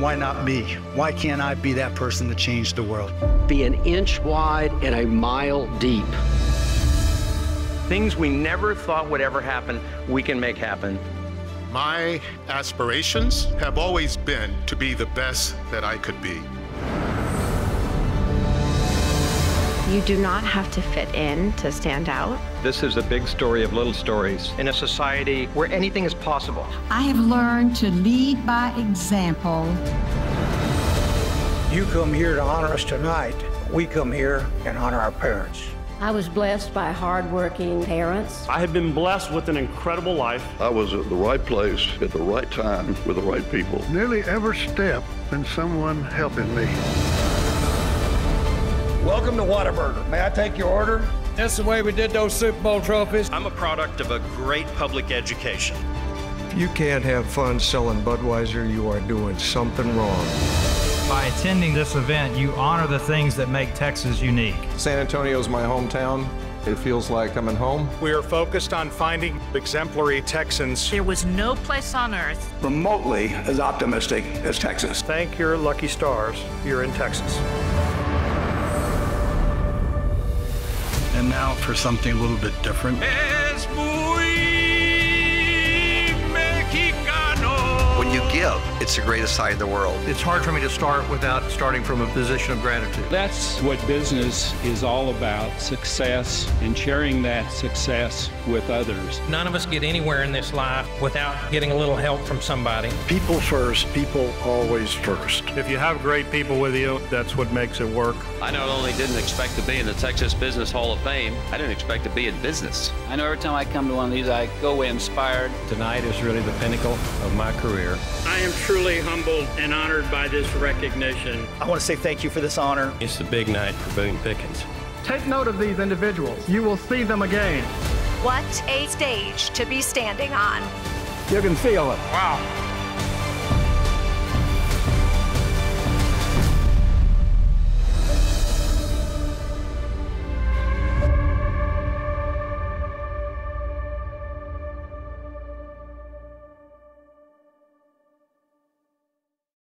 why not me? Why can't I be that person to change the world? Be an inch wide and a mile deep. Things we never thought would ever happen, we can make happen. My aspirations have always been to be the best that I could be. You do not have to fit in to stand out. This is a big story of little stories in a society where anything is possible. I have learned to lead by example. You come here to honor us tonight. We come here and honor our parents. I was blessed by hardworking parents. I have been blessed with an incredible life. I was at the right place at the right time with the right people. Nearly every step been someone helping me. Welcome to Whataburger. May I take your order? That's the way we did those Super Bowl trophies. I'm a product of a great public education. If you can't have fun selling Budweiser, you are doing something wrong. By attending this event, you honor the things that make Texas unique. San Antonio is my hometown. It feels like coming home. We are focused on finding exemplary Texans. There was no place on earth remotely as optimistic as Texas. Thank your lucky stars. You're in Texas. And now for something a little bit different. Give, it's the greatest sign in the world. It's hard for me to start without starting from a position of gratitude. That's what business is all about success and sharing that success with others. None of us get anywhere in this life without getting a little help from somebody. People first, people always first. If you have great people with you, that's what makes it work. I not only didn't expect to be in the Texas Business Hall of Fame, I didn't expect to be in business. I know every time I come to one of these, I go away inspired. Tonight is really the pinnacle of my career. I am truly humbled and honored by this recognition. I want to say thank you for this honor. It's a big night for Boone Pickens. Take note of these individuals. You will see them again. What a stage to be standing on. You can feel it. Wow.